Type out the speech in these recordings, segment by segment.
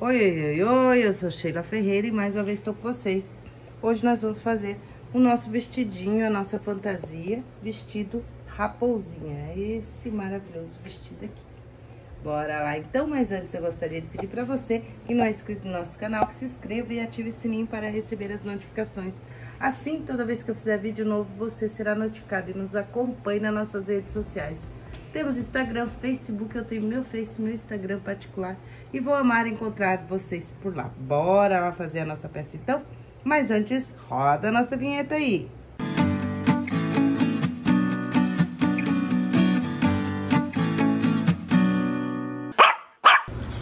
Oi, oi, oi, eu sou Sheila Ferreira e mais uma vez estou com vocês. Hoje nós vamos fazer o nosso vestidinho, a nossa fantasia, vestido raposinha. Esse maravilhoso vestido aqui. Bora lá então, mas antes eu gostaria de pedir para você que não é inscrito no nosso canal, que se inscreva e ative o sininho para receber as notificações. Assim, toda vez que eu fizer vídeo novo, você será notificado e nos acompanhe nas nossas redes sociais. Temos Instagram, Facebook, eu tenho meu Face, meu Instagram particular. E vou amar encontrar vocês por lá. Bora lá fazer a nossa peça então? Mas antes, roda a nossa vinheta aí.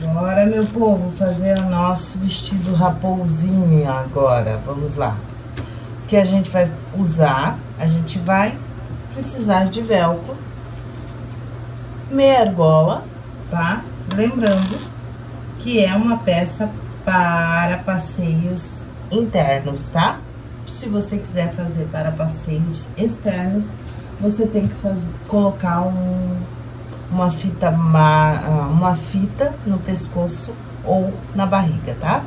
Bora, meu povo, fazer o nosso vestido raposinho agora. Vamos lá. O que a gente vai usar? A gente vai precisar de velcro meia argola, tá? Lembrando que é uma peça para passeios internos, tá? Se você quiser fazer para passeios externos, você tem que fazer, colocar um, uma fita uma fita no pescoço ou na barriga, tá?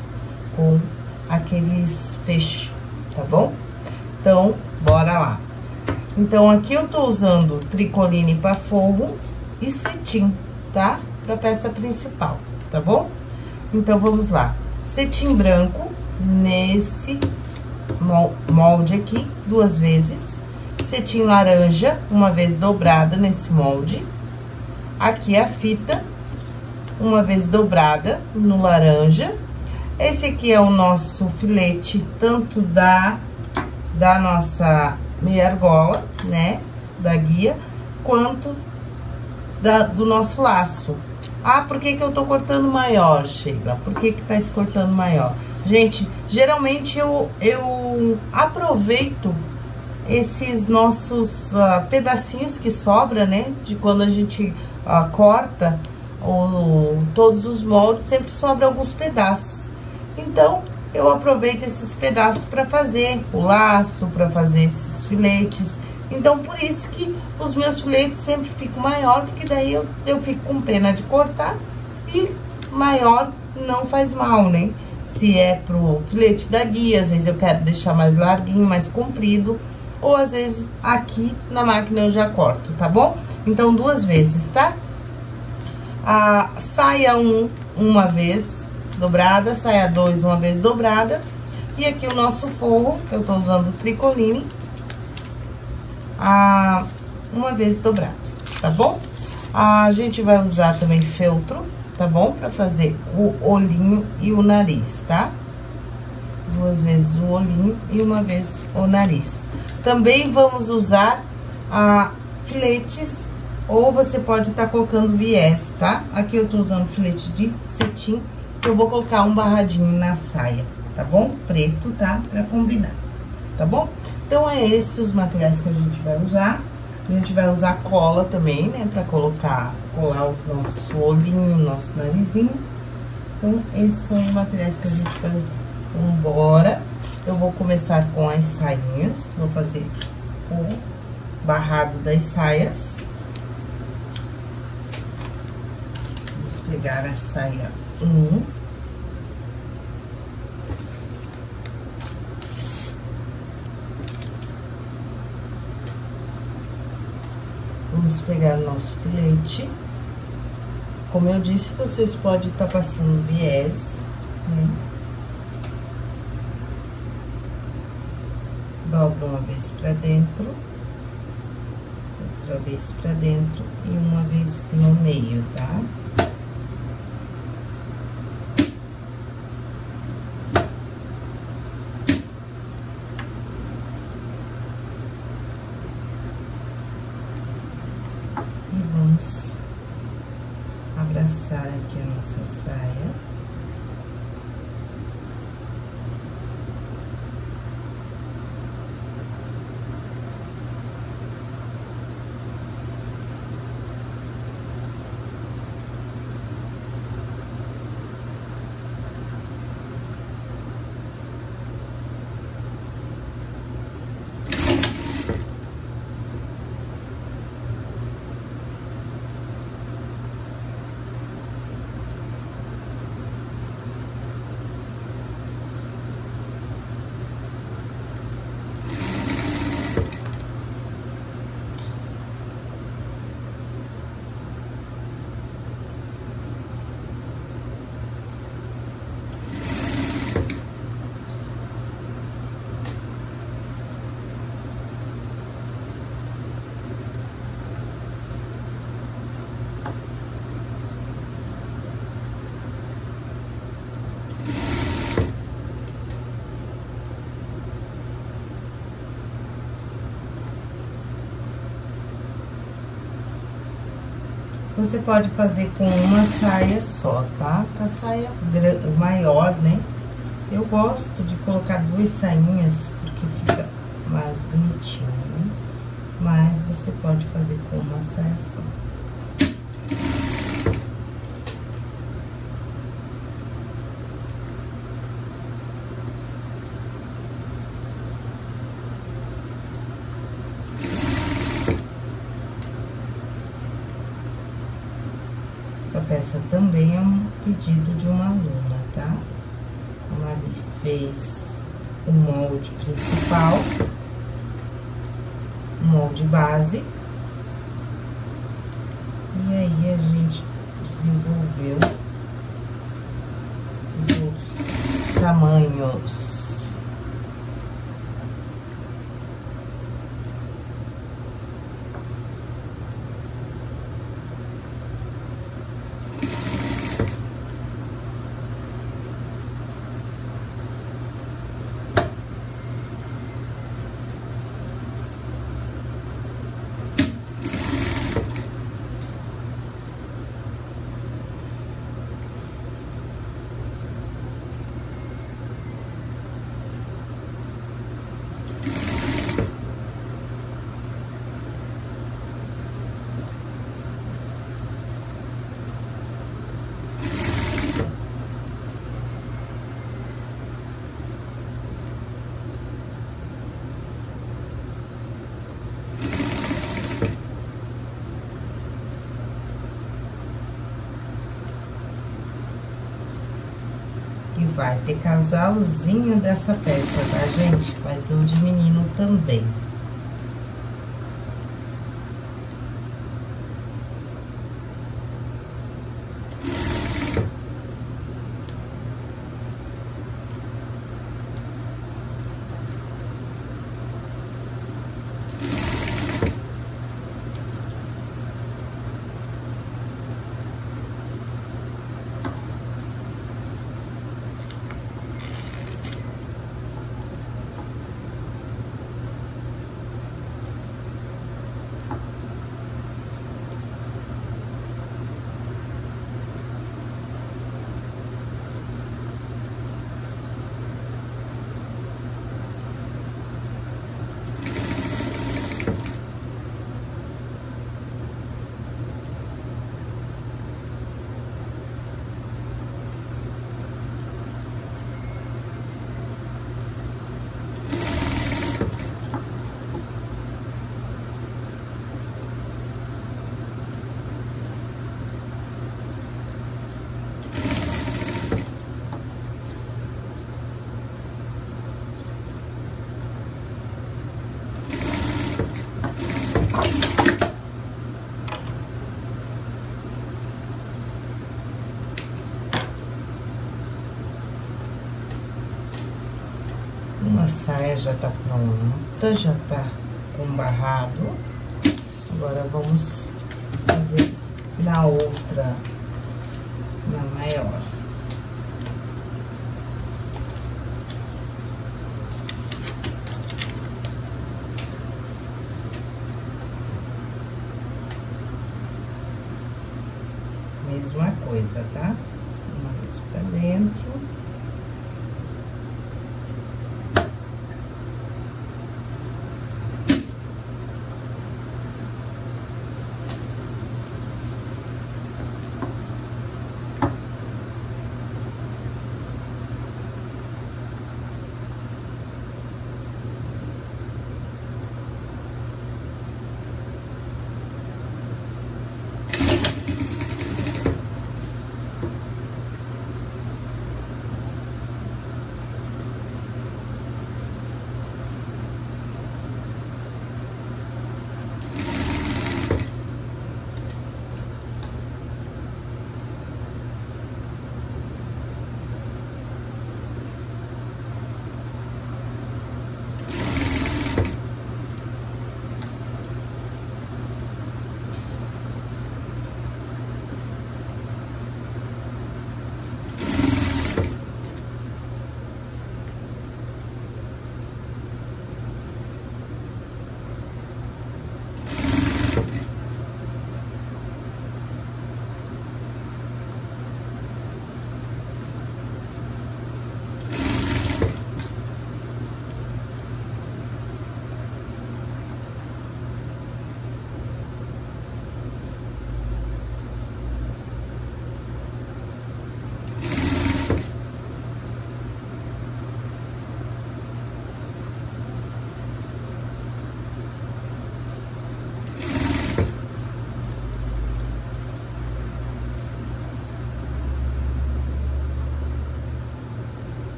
Com aqueles fechos, tá bom? Então, bora lá. Então, aqui eu tô usando tricoline para forro e cetim, tá? Pra peça principal, tá bom? Então, vamos lá. Cetim branco nesse molde aqui, duas vezes. Cetim laranja, uma vez dobrada nesse molde. Aqui a fita, uma vez dobrada no laranja. Esse aqui é o nosso filete, tanto da, da nossa meia argola, né? Da guia, quanto da, do nosso laço. Ah, por que que eu tô cortando maior, Sheila? Por que que tá se cortando maior? Gente, geralmente eu, eu aproveito esses nossos uh, pedacinhos que sobra, né? De quando a gente uh, corta o, todos os moldes, sempre sobra alguns pedaços. Então, eu aproveito esses pedaços para fazer o laço, para fazer esses filetes. Então, por isso que os meus filetes sempre ficam maior, porque daí eu, eu fico com pena de cortar e maior não faz mal, né? Se é pro filete da guia, às vezes eu quero deixar mais larguinho, mais comprido, ou às vezes aqui na máquina eu já corto, tá bom? Então, duas vezes, tá? A saia um, uma vez dobrada, saia dois, uma vez dobrada. E aqui o nosso forro, que eu tô usando tricoline, a uma vez dobrado, tá bom? A gente vai usar também feltro, tá bom? Pra fazer o olhinho e o nariz, tá? Duas vezes o olhinho e uma vez o nariz. Também vamos usar a filetes, ou você pode estar tá colocando viés, tá? Aqui eu tô usando filete de cetim, eu vou colocar um barradinho na saia, tá bom? Preto, tá? Pra combinar, tá bom? Então, é esses os materiais que a gente vai usar. A gente vai usar cola também, né? Pra colocar, colar os nossos olhinhos, nosso narizinho. Então, esses são os materiais que a gente vai usar. Então, bora. Eu vou começar com as sainhas. Vou fazer o barrado das saias. Vamos pegar a saia 1. Um. Vamos pegar o nosso filete. Como eu disse, vocês podem estar tá passando viés, né? Dobra uma vez pra dentro, outra vez pra dentro e uma vez no meio, tá? abraçar aqui a nossa saia. Você pode fazer com uma saia só, tá? Com a saia maior, né? Eu gosto de colocar duas sainhas, porque fica mais bonitinho, né? Mas você pode fazer com uma saia só. Essa peça também é um pedido de uma aluna, tá? A fez o molde principal, molde base. E aí, a gente desenvolveu os outros tamanhos. Vai ter casalzinho dessa peça, tá, gente? Vai ter o de menino também. Saia já tá pronta, já tá com barrado. Agora, vamos fazer na outra, na maior. Mesma coisa, tá?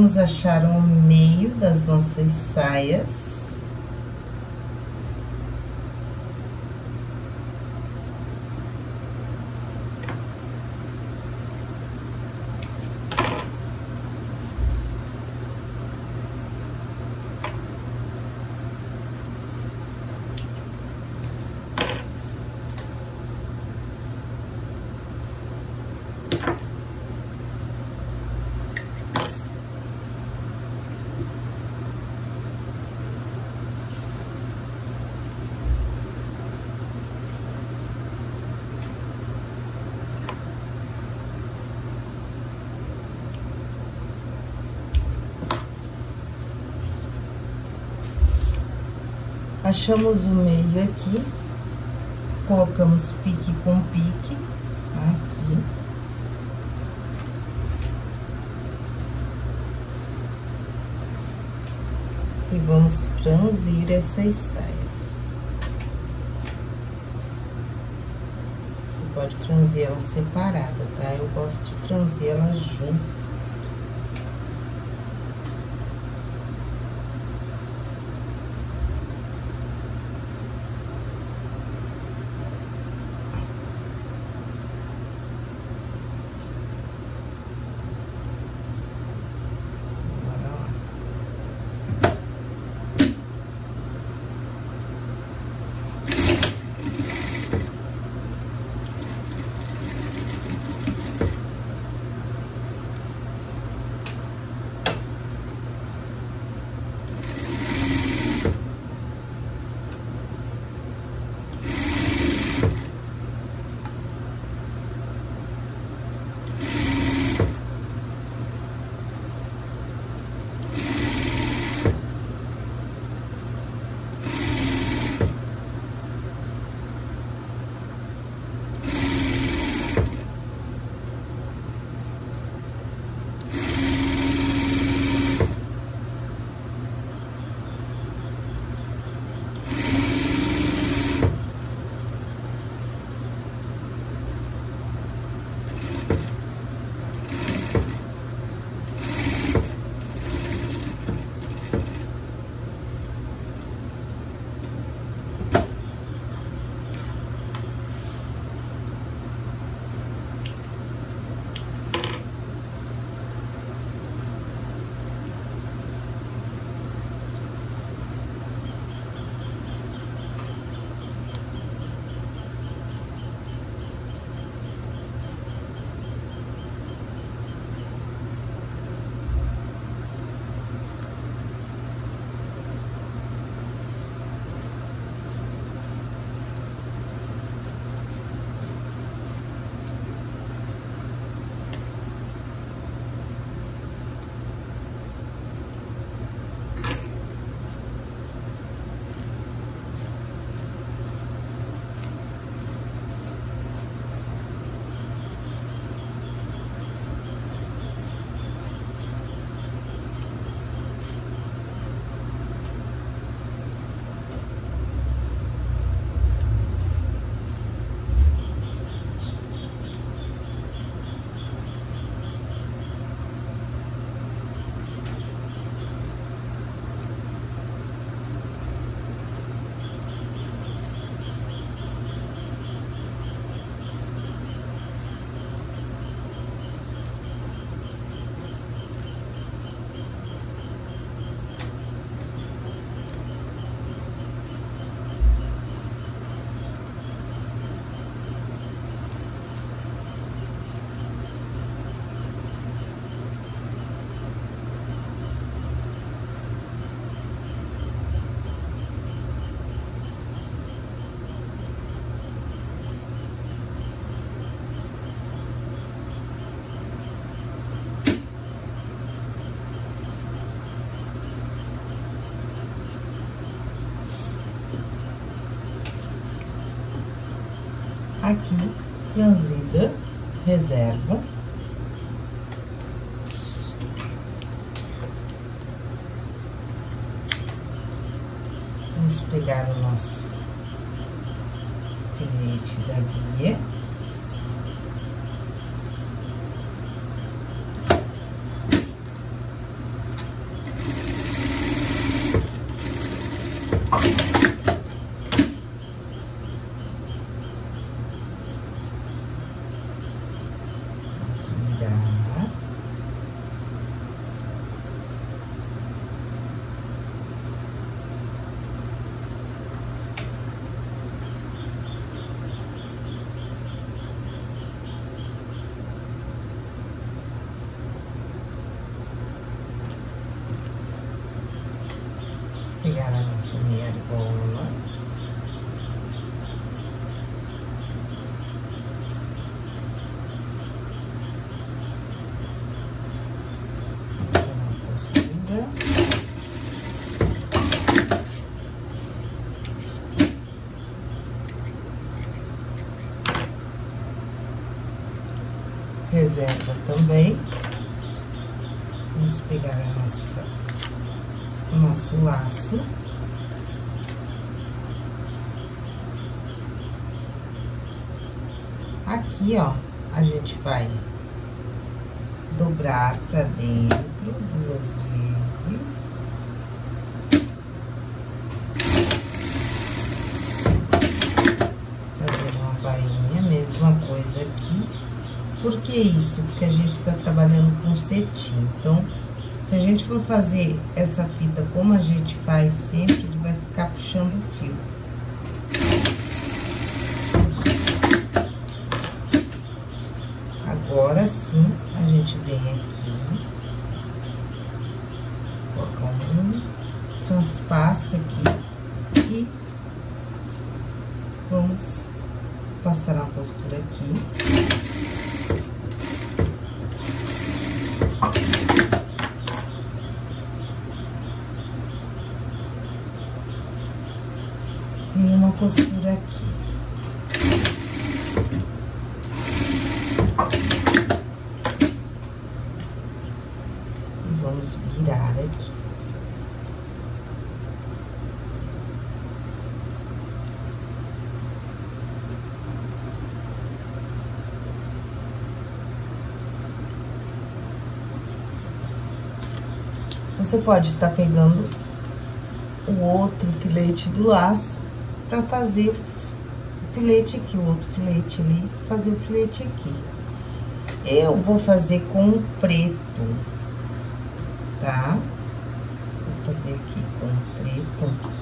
Vamos achar o meio das nossas saias. Achamos o meio aqui, colocamos pique com pique, aqui. E vamos franzir essas saias. Você pode franzir ela separada, tá? Eu gosto de franzir ela junto. Aqui, franzida, reserva. Vamos pegar o nosso filete da guia. Reserva também. Vamos pegar a nossa, o nosso laço. Aqui, ó, a gente vai dobrar pra dentro duas vezes. Fazer uma bainha, mesma coisa aqui. Que isso? Porque a gente tá trabalhando com cetim. Então, se a gente for fazer essa fita como a gente faz sempre, ele vai ficar puxando o fio. Agora sim, a gente vem aqui, coloca um, transpassa aqui e vamos passar a costura aqui. E uma costura aqui. vamos virar aqui. Você pode estar tá pegando o outro filete do laço para fazer o filete aqui, o outro filete ali, fazer o filete aqui. Eu vou fazer com preto tá? Vou fazer aqui com preto.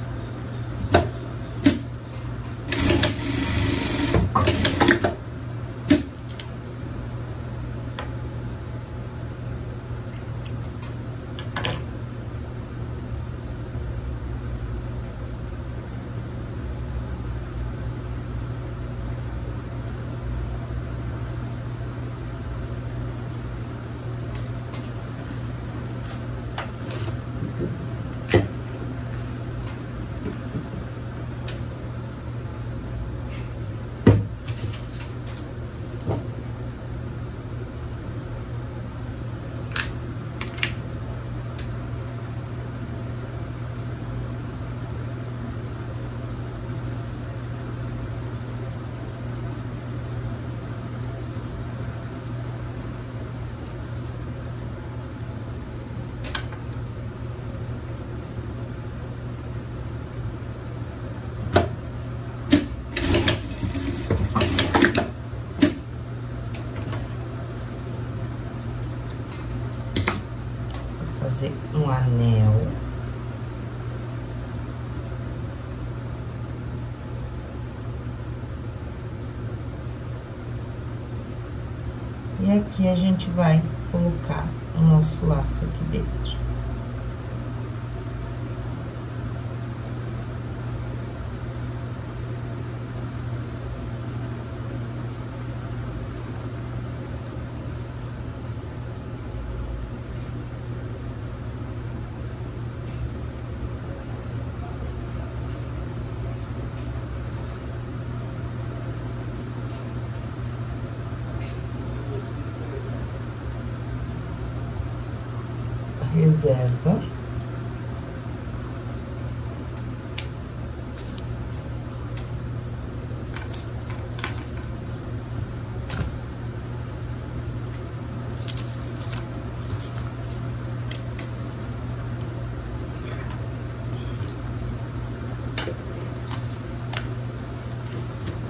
fazer um anel. E aqui a gente vai colocar o nosso laço aqui dentro. Reserva.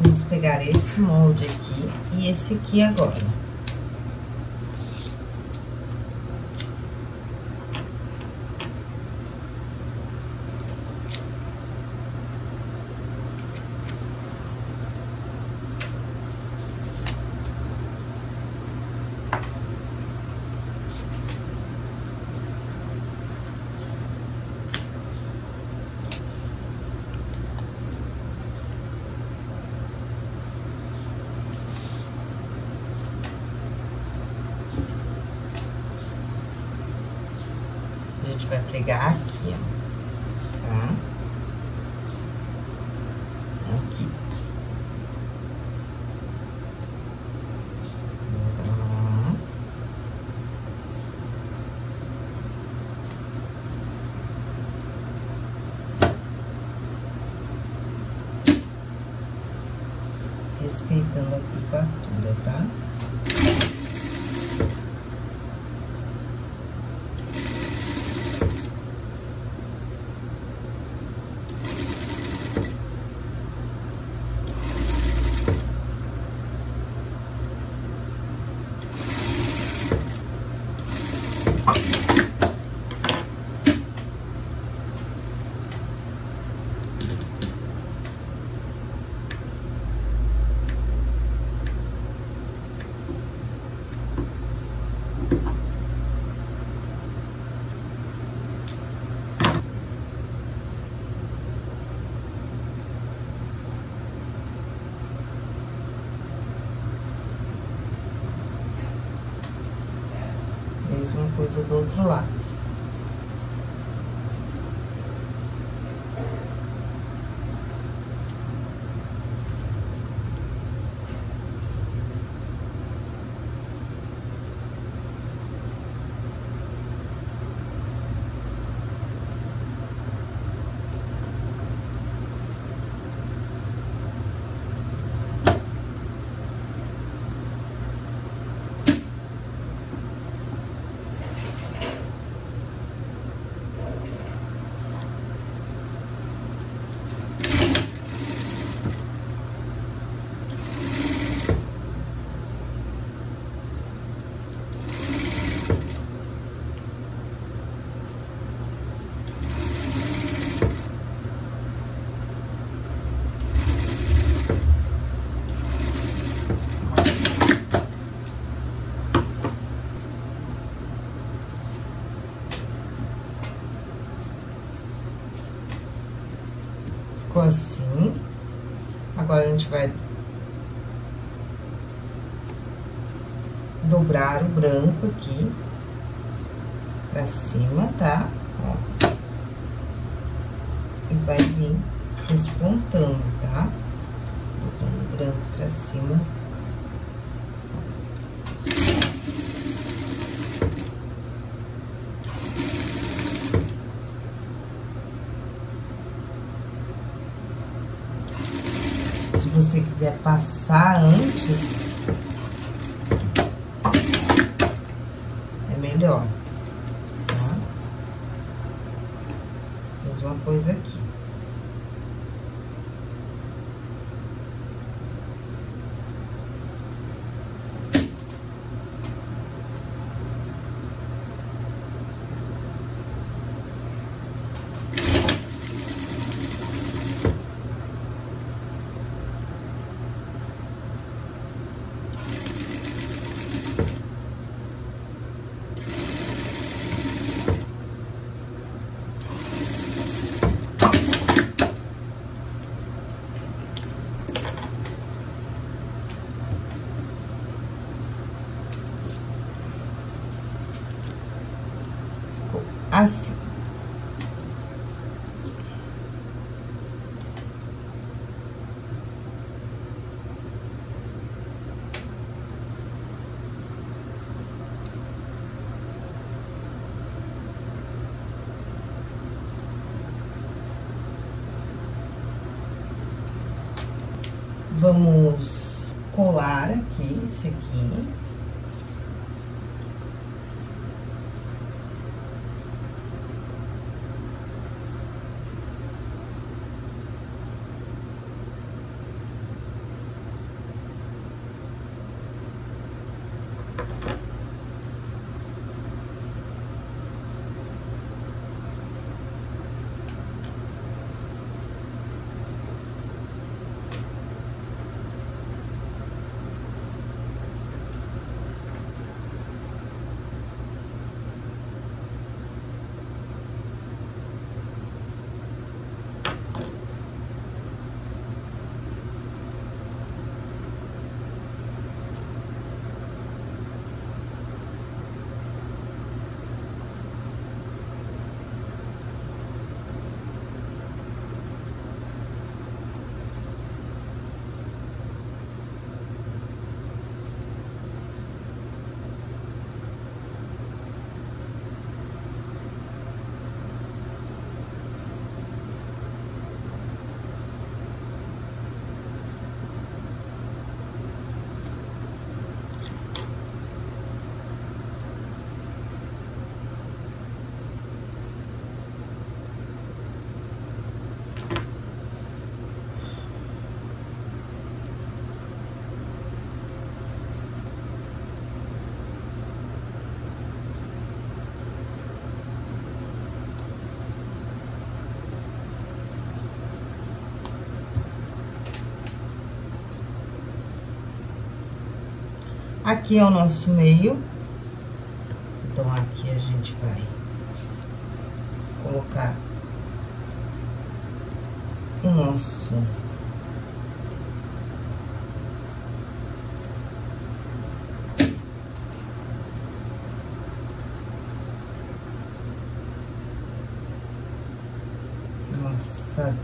Vamos pegar esse molde aqui e esse aqui agora. gente vai pregar aqui, ó. Tá? Aqui. Tá. Respeitando a curvatura, tá? Mesma coisa do outro lado. Ficou assim. Agora, a gente vai dobrar o branco aqui pra cima, tá? Ó. E vai vir despontando, tá? Dobrando o branco pra cima. Se você quiser passar antes, é melhor, tá? Mesma coisa aqui. assim. Vamos colar aqui, esse aqui. Aqui é o nosso meio. Então, aqui a gente vai colocar o nosso nossa.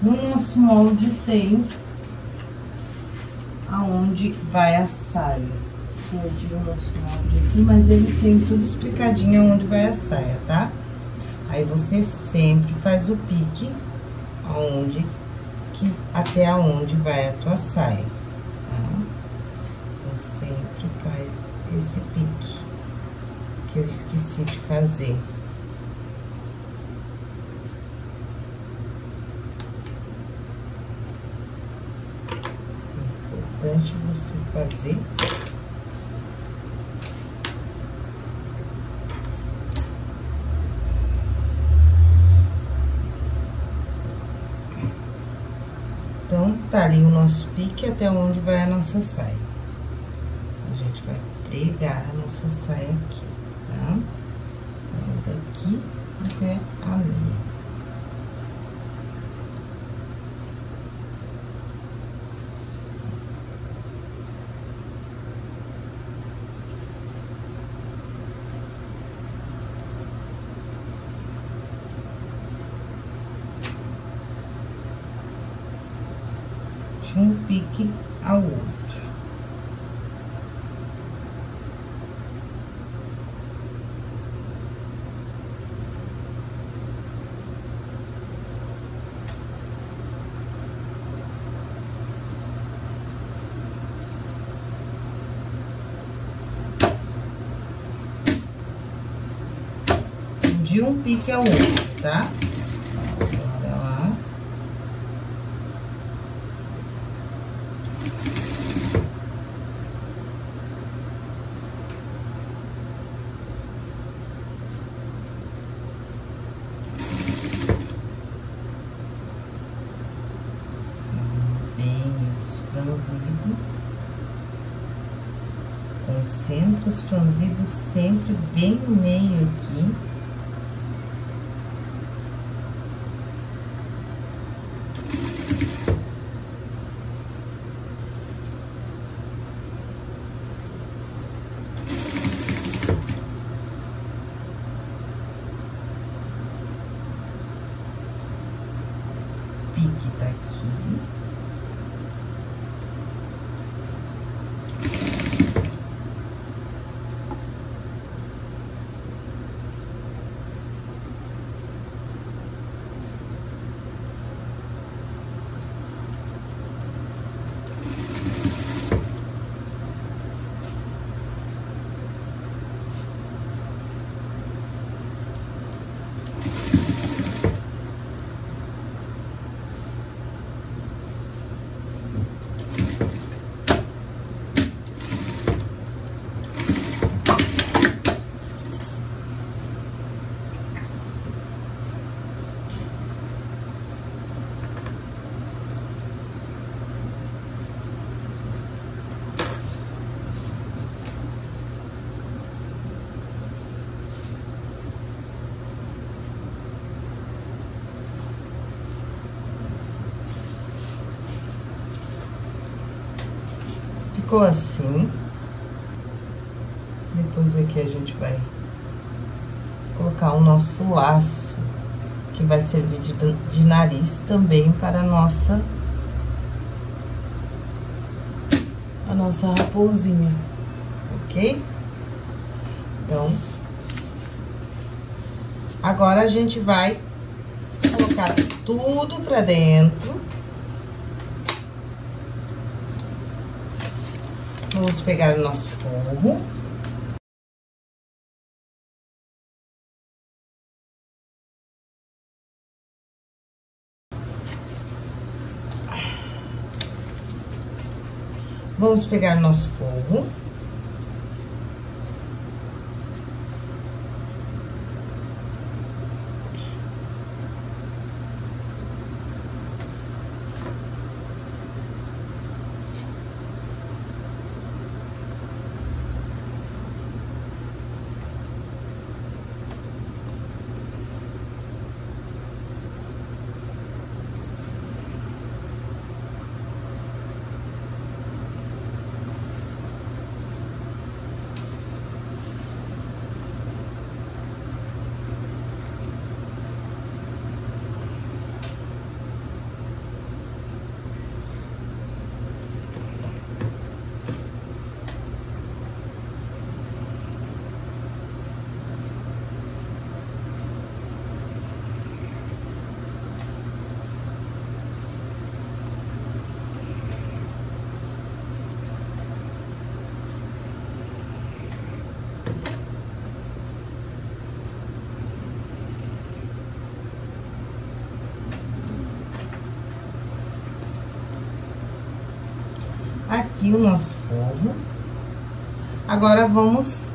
No molde tem aonde vai a saia. Perdi o nosso molde aqui, mas ele tem tudo explicadinho aonde vai a saia, tá? Aí, você sempre faz o pique aonde, que, até aonde vai a tua saia, tá? Então, sempre faz esse pique, que eu esqueci de fazer. É importante fazer tá ali o nosso pique até onde vai a nossa saia. A gente vai pregar a nossa saia aqui, tá? Então, daqui até ali. Um pique ao outro. De um pique ao outro, tá? Com centros franzidos sempre bem meio aqui. Pique tá aqui. Ficou assim. Depois aqui a gente vai colocar o nosso laço, que vai servir de, de nariz também para a nossa... A nossa raposinha, ok? Então, agora a gente vai colocar tudo pra dentro. Vamos pegar o nosso forro. Vamos pegar nosso forro. Aqui o nosso forro. Agora, vamos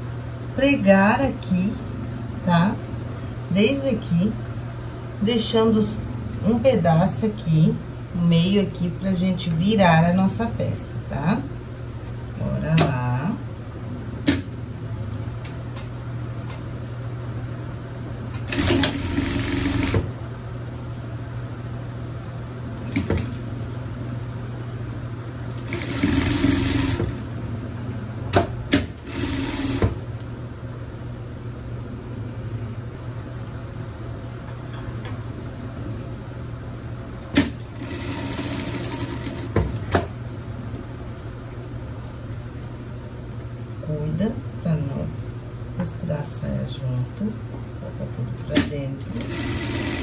pregar aqui, tá? Desde aqui, deixando um pedaço aqui, meio aqui, pra gente virar a nossa peça, tá? Bora lá. cuida pra não saia junto. Coloca tudo pra dentro.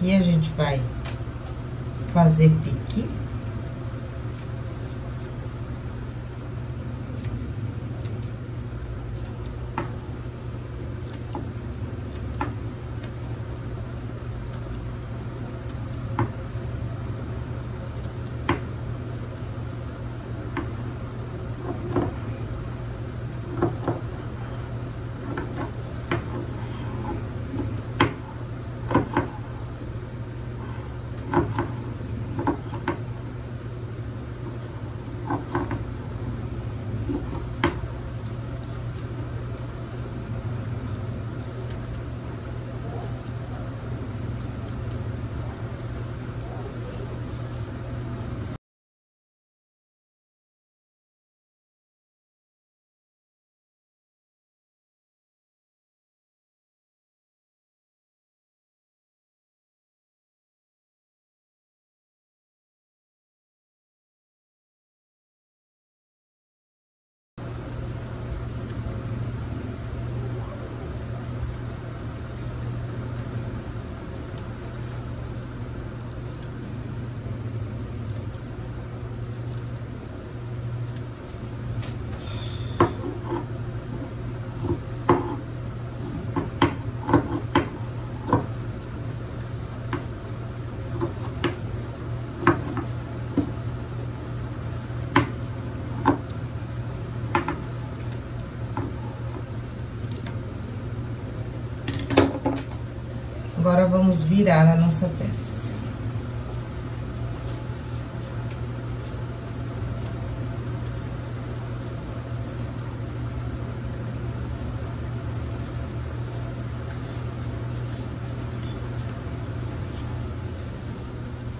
Aqui a gente vai fazer pique. Agora, vamos virar a nossa peça.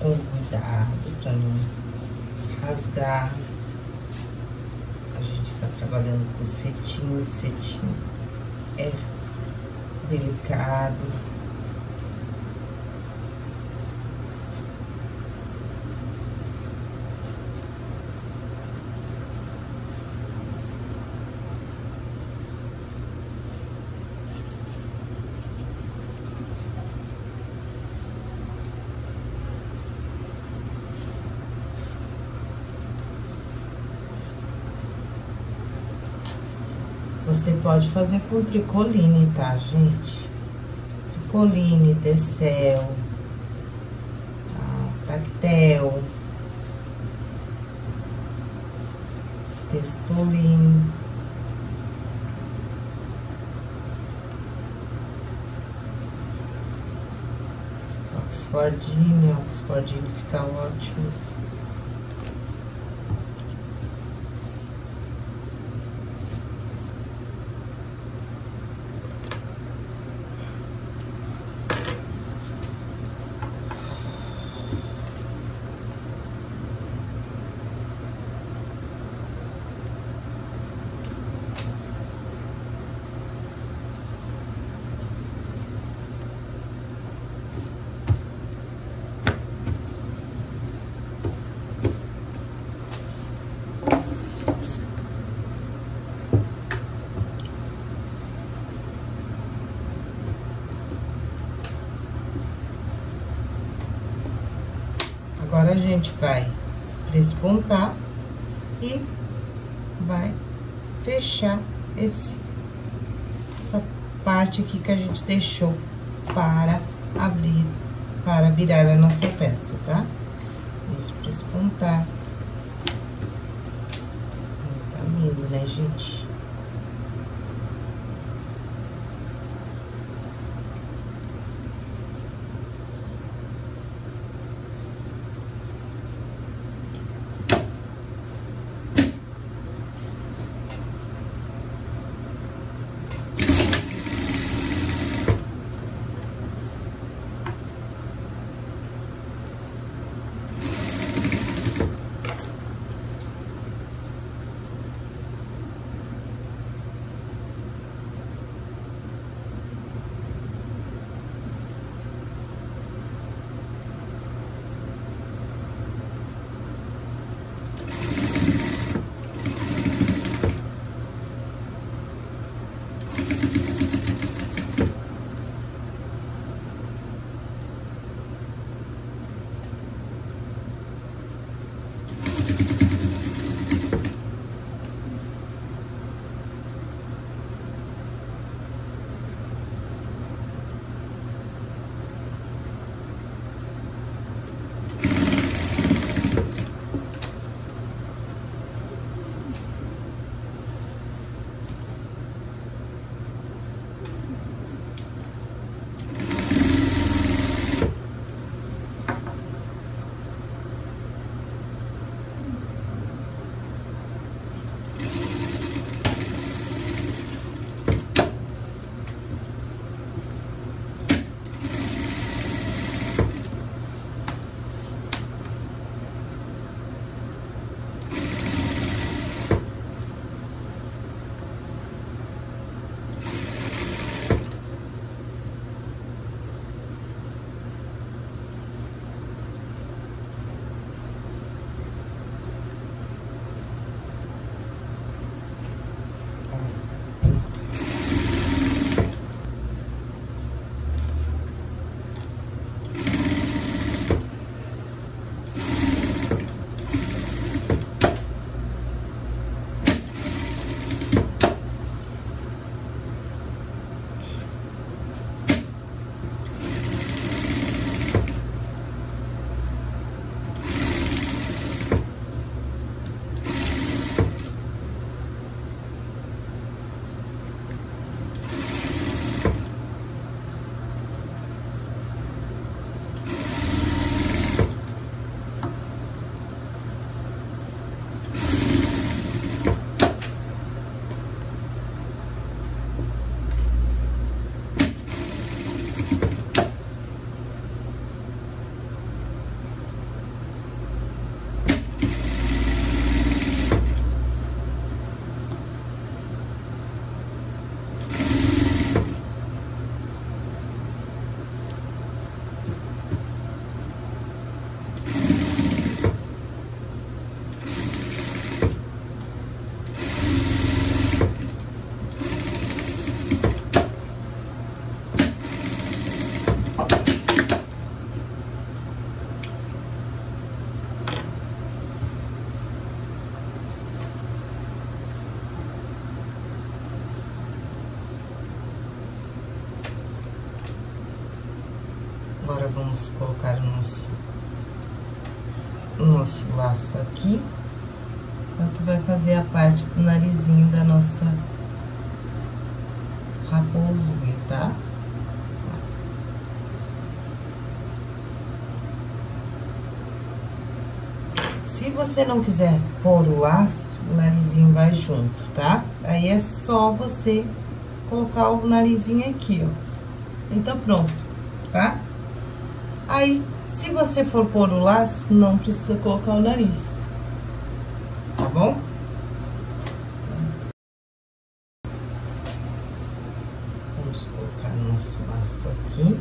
Com cuidado para não rasgar. A gente tá trabalhando com cetim, cetim é delicado. Você pode fazer com tricoline, tá, gente? Tricoline, tecel, tá? tactel, texturim. Oxfordinho, Oxfordinho fica ótimo. Agora, a gente vai despontar e vai fechar esse, essa parte aqui que a gente deixou para abrir, para virar a nossa peça, vamos colocar o nosso, o nosso laço aqui. É o que vai fazer a parte do narizinho da nossa raposinha, tá? Se você não quiser pôr o laço, o narizinho vai junto, tá? Aí é só você colocar o narizinho aqui, ó. E tá pronto? Aí, se você for pôr o laço, não precisa colocar o nariz. Tá bom? Vamos colocar nosso laço aqui.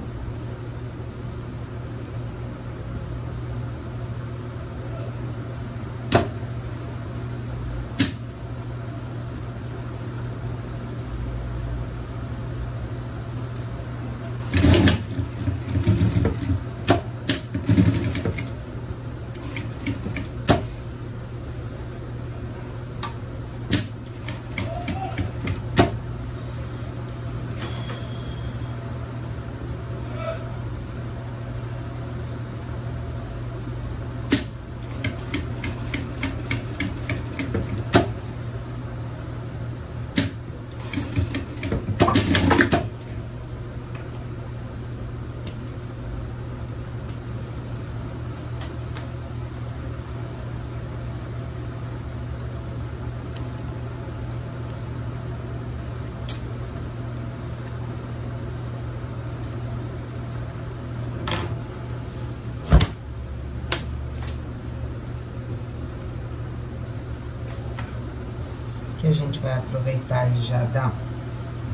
que a gente vai aproveitar e já dar,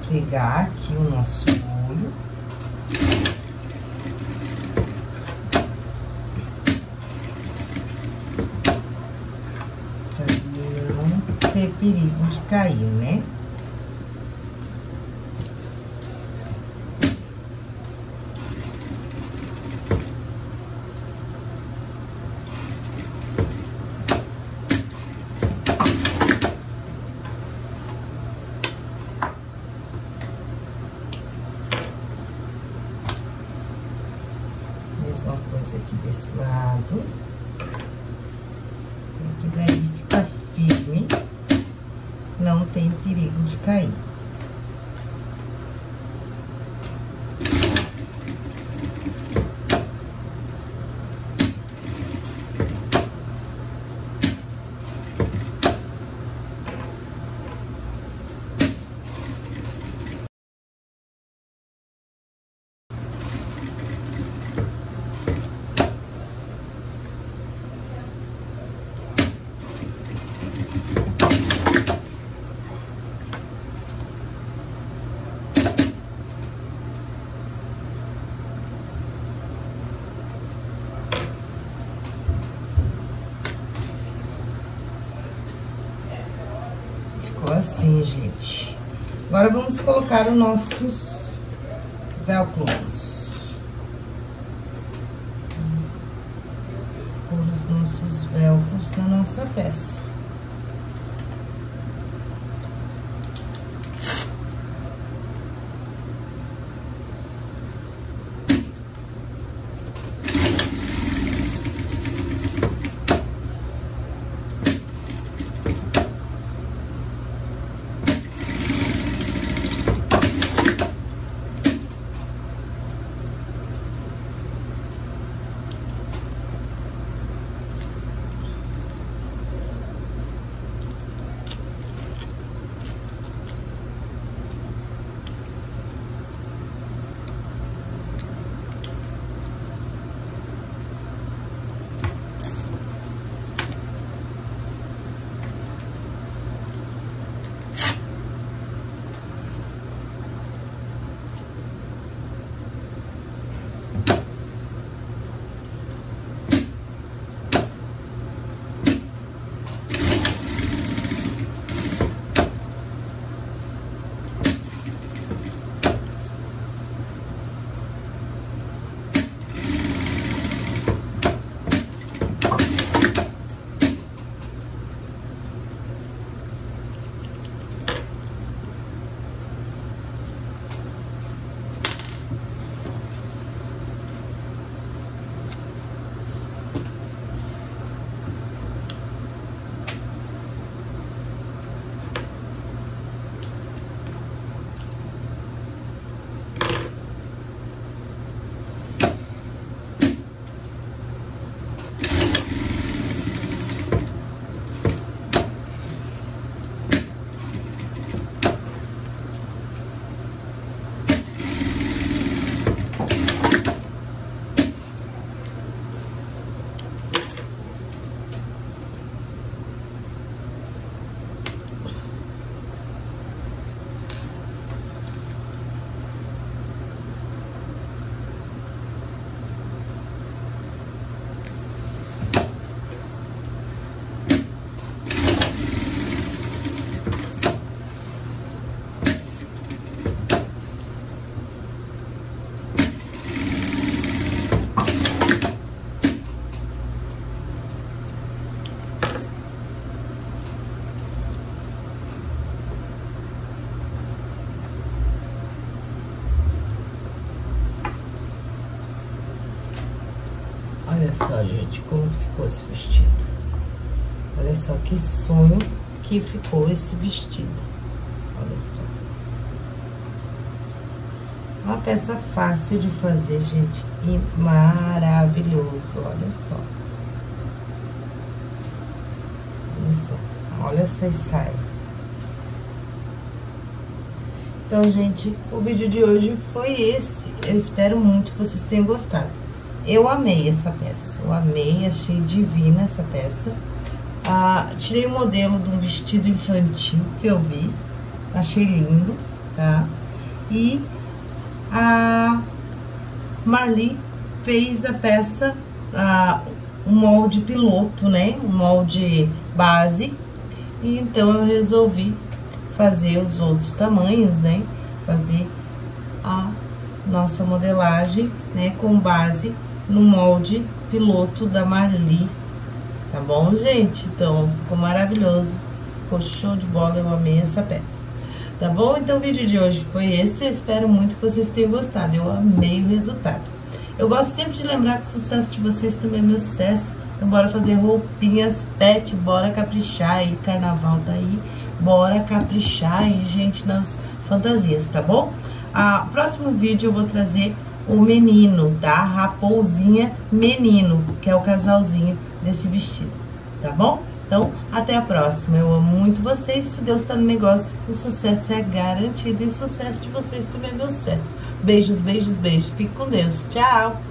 pregar aqui o nosso olho. Pra não ter perigo de cair, né? Mesma coisa aqui desse lado. Que daí fica firme, tem perigo de cair. Ficou assim, gente. Agora, vamos colocar os nossos velcros. Só, gente, como ficou esse vestido. Olha só que sonho que ficou esse vestido. Olha só. Uma peça fácil de fazer, gente, e maravilhoso, olha só. Olha só, olha essas saias. Então, gente, o vídeo de hoje foi esse. Eu espero muito que vocês tenham gostado. Eu amei essa peça, eu amei, achei divina essa peça. Ah, tirei o modelo de um vestido infantil que eu vi, achei lindo, tá? E a Marli fez a peça, ah, um molde piloto, né? Um molde base. E então eu resolvi fazer os outros tamanhos, né? Fazer a nossa modelagem, né? Com base no molde piloto da Marli, tá bom, gente? Então, ficou maravilhoso, ficou show de bola, eu amei essa peça. Tá bom? Então, o vídeo de hoje foi esse, eu espero muito que vocês tenham gostado, eu amei o resultado. Eu gosto sempre de lembrar que o sucesso de vocês também é meu sucesso, então bora fazer roupinhas pet, bora caprichar aí, carnaval tá aí, bora caprichar aí, gente, nas fantasias, tá bom? Ah, próximo vídeo eu vou trazer o menino, tá? Raposinha menino, que é o casalzinho desse vestido, tá bom? Então, até a próxima. Eu amo muito vocês. Se Deus tá no negócio, o sucesso é garantido. E o sucesso de vocês também é meu sucesso. Beijos, beijos, beijos. Fique com Deus. Tchau!